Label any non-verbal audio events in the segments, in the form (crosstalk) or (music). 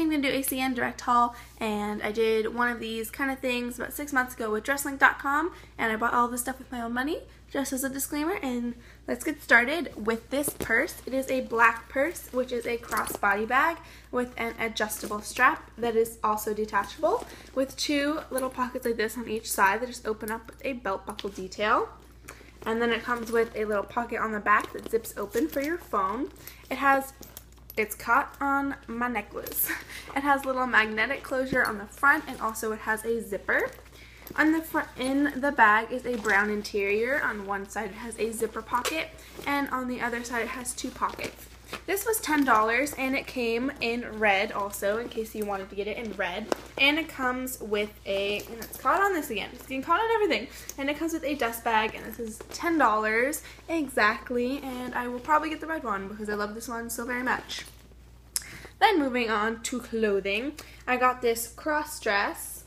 I'm going to do a CN direct haul and I did one of these kind of things about six months ago with dresslink.com and I bought all this stuff with my own money just as a disclaimer and let's get started with this purse. It is a black purse which is a crossbody bag with an adjustable strap that is also detachable with two little pockets like this on each side that just open up with a belt buckle detail. And then it comes with a little pocket on the back that zips open for your phone. It has it's caught on my necklace. (laughs) It has little magnetic closure on the front and also it has a zipper. On the front, in the bag is a brown interior. On one side it has a zipper pocket and on the other side it has two pockets. This was $10 and it came in red also in case you wanted to get it in red. And it comes with a, and it's caught on this again, it's getting caught on everything. And it comes with a dust bag and this is $10 exactly. And I will probably get the red one because I love this one so very much. Then moving on to clothing, I got this cross dress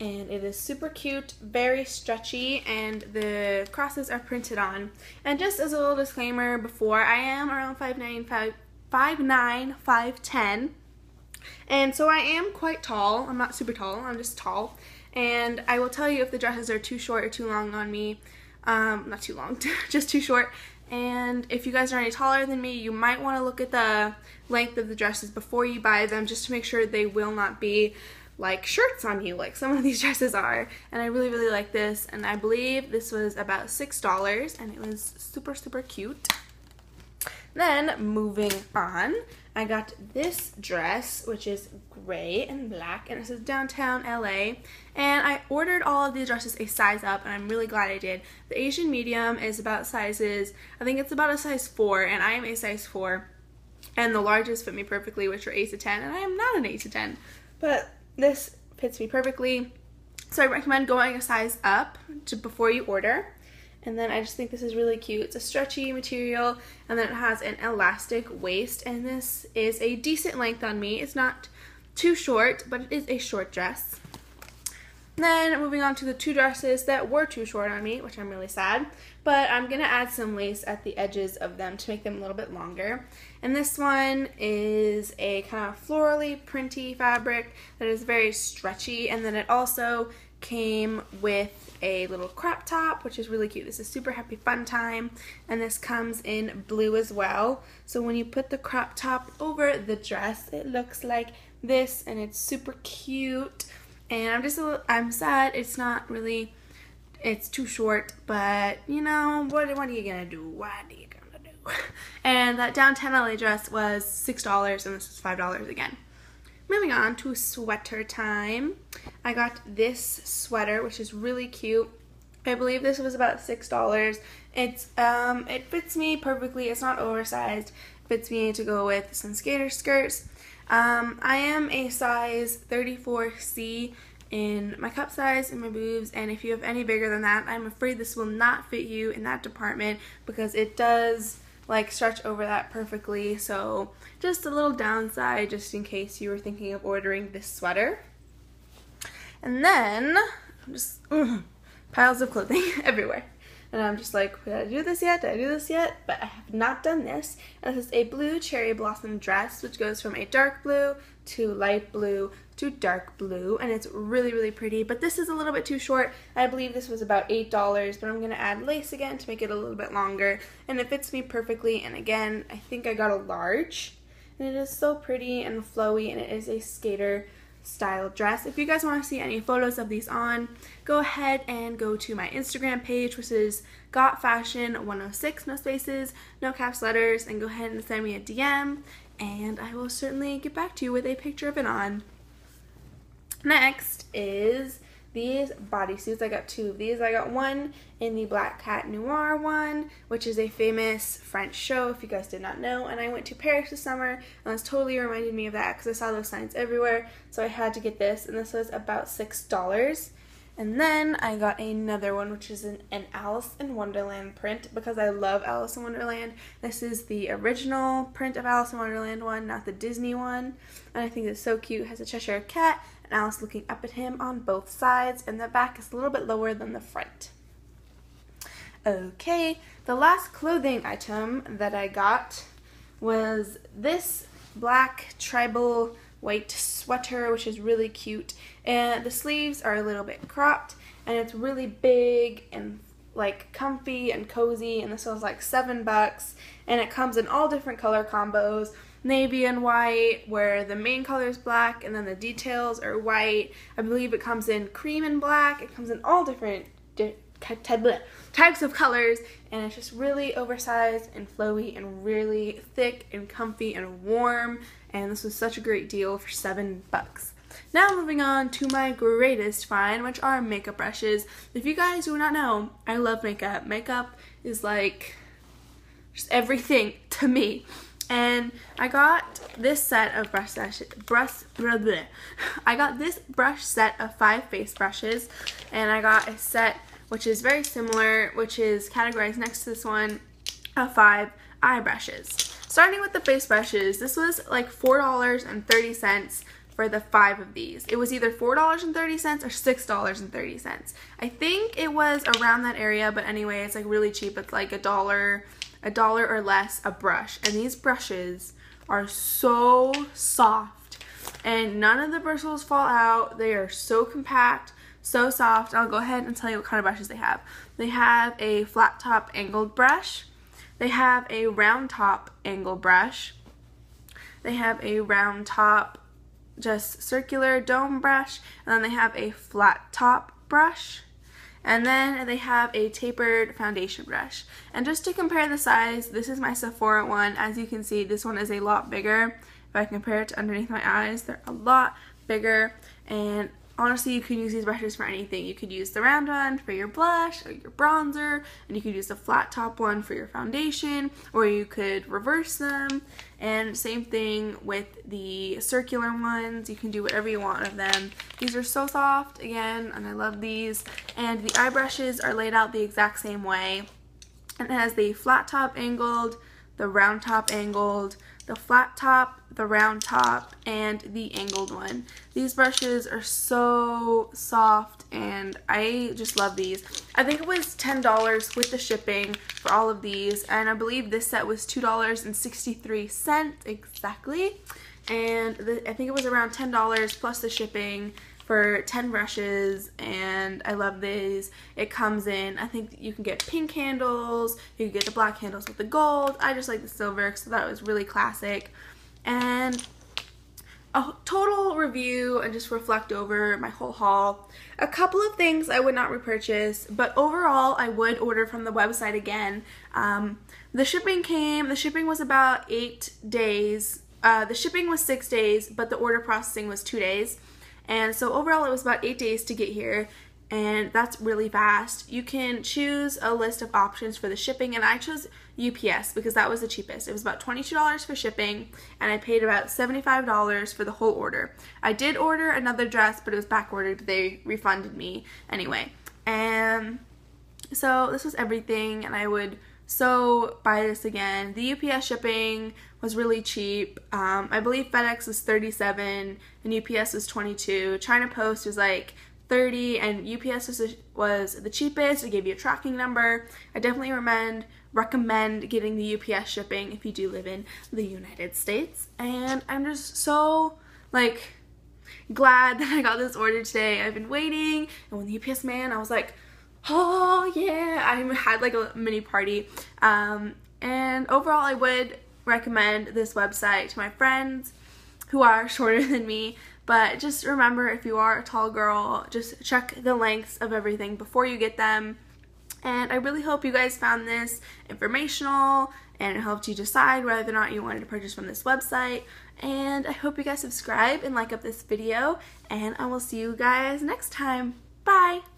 and it is super cute, very stretchy, and the crosses are printed on. And just as a little disclaimer before, I am around 5'9", 5, 5'9", 5'10", and so I am quite tall. I'm not super tall, I'm just tall. And I will tell you if the dresses are too short or too long on me. Um, not too long, (laughs) just too short. And if you guys are any taller than me, you might want to look at the length of the dresses before you buy them just to make sure they will not be like shirts on you like some of these (laughs) dresses are. And I really really like this. And I believe this was about six dollars and it was super super cute. Then moving on I got this dress which is gray and black and it says downtown LA and I ordered all of these dresses a size up and I'm really glad I did. The Asian medium is about sizes I think it's about a size 4 and I am a size 4 and the largest fit me perfectly which are 8 to 10 and I am not an 8 to 10 but this fits me perfectly. So I recommend going a size up to before you order. And then I just think this is really cute. It's a stretchy material and then it has an elastic waist and this is a decent length on me. It's not too short, but it is a short dress. Then moving on to the two dresses that were too short on me, which I'm really sad. But I'm going to add some lace at the edges of them to make them a little bit longer. And this one is a kind of florally printy fabric that is very stretchy. And then it also came with a little crop top, which is really cute. This is super happy fun time. And this comes in blue as well. So when you put the crop top over the dress, it looks like this and it's super cute and I'm just little, I'm sad it's not really it's too short but you know what what are you gonna do? What are you gonna do? (laughs) And that downtown LA dress was six dollars and this is five dollars again. Moving on to sweater time. I got this sweater which is really cute. I believe this was about six dollars. It's um it fits me perfectly. It's not oversized fits me to go with some skater skirts. Um, I am a size 34C in my cup size and my boobs and if you have any bigger than that I'm afraid this will not fit you in that department because it does like stretch over that perfectly. So just a little downside just in case you were thinking of ordering this sweater. And then I'm just ugh, piles of clothing (laughs) everywhere and I'm just like, did I do this yet? Did I do this yet? But I have not done this. And this is a blue cherry blossom dress, which goes from a dark blue to light blue to dark blue. And it's really, really pretty. But this is a little bit too short. I believe this was about $8, but I'm going to add lace again to make it a little bit longer. And it fits me perfectly. And again, I think I got a large. And it is so pretty and flowy, and it is a skater style dress. If you guys want to see any photos of these on, go ahead and go to my Instagram page, which is Got Fashion 106, no spaces, no caps letters, and go ahead and send me a DM, and I will certainly get back to you with a picture of it on. Next is these bodysuits. I got two of these. I got one in the Black Cat Noir one, which is a famous French show, if you guys did not know. And I went to Paris this summer, and this totally reminded me of that because I saw those signs everywhere. So I had to get this, and this was about $6. And then I got another one, which is an, an, Alice in Wonderland print because I love Alice in Wonderland. This is the original print of Alice in Wonderland one, not the Disney one. And I think it's so cute. It has a Cheshire Cat and Alice looking up at him on both sides, and the back is a little bit lower than the front. Okay, the last clothing item that I got was this black tribal white sweater, which is really cute. And the sleeves are a little bit cropped, and it's really big and like comfy and cozy. And this was like seven bucks, and it comes in all different color combos navy and white, where the main color is black and then the details are white. I believe it comes in cream and black. It comes in all different types of colors, and it's just really oversized and flowy and really thick and comfy and warm. And this was such a great deal for seven bucks. Now moving on to my greatest find, which are makeup brushes. If you guys do not know, I love makeup. Makeup is like just everything (laughs) to me. And I got this set of brush brush blah, blah. I got this brush set of five face brushes, and I got a set which is very similar, which is categorized next to this one of five eye brushes. Starting with the face brushes, this was like $4.30 for the five of these. It was either $4.30 or $6.30. I think it was around that area, but anyway, it's like really cheap. It's like a dollar a dollar or less a brush. And these brushes are so soft and none of the bristles fall out. They are so compact, so soft. I'll go ahead and tell you what kind of brushes they have. They have a flat top angled brush. They have a round top angled brush. They have a round top just circular dome brush. And then they have a flat top brush. And then they have a tapered foundation brush. And just to compare the size, this is my Sephora one. As you can see, this one is a lot bigger. If I compare it to underneath my eyes, they're a lot bigger. And honestly, you can use these brushes for anything. You could use the round one for your blush or your bronzer, and you could use the flat top one for your foundation, or you could reverse them. And same thing with the circular ones. You can do whatever you want of them. These are so soft, again, and I love these. And the eye brushes are laid out the exact same way. And it has the flat top angled, the round top angled, the flat top, the round top, and the angled one. These brushes are so soft and I just love these. I think it was $10 with the shipping for all of these and I believe this set was $2.63 exactly and the, I think it was around $10 plus the shipping for 10 brushes and I love these. It comes in, I think you can get pink handles, you can get the black handles with the gold. I just like the silver because that was really classic. And a total review and just reflect over my whole haul. A couple of things I would not repurchase, but overall I would order from the website again. Um, the shipping came, the shipping was about eight days. Uh, the shipping was six days, but the order processing was two days. And so overall it was about eight days to get here and that's really fast. You can choose a list of options for the shipping and I chose UPS because that was the cheapest. It was about $22 for shipping and I paid about $75 for the whole order. I did order another dress but it was back ordered. They refunded me anyway. And so this was everything and I would so buy this again. The UPS shipping was really cheap. Um, I believe FedEx was 37 and UPS was 22. China Post was like 30 and UPS was, was the cheapest. It gave you a tracking number. I definitely recommend recommend getting the UPS shipping if you do live in the United States. And I'm just so like glad (laughs) that I got this order today. I've been waiting and when the UPS man, I was like, oh yeah, I had like a mini party. Um, and overall, I would recommend this website to my friends who are (laughs) shorter than me. But just remember, if you are a tall girl, just check the lengths of everything before you get them. And I really hope you guys found this informational and it helped you decide whether or not you wanted to purchase from this website. And I hope you guys subscribe and like up this video. And I will see you guys next time. Bye!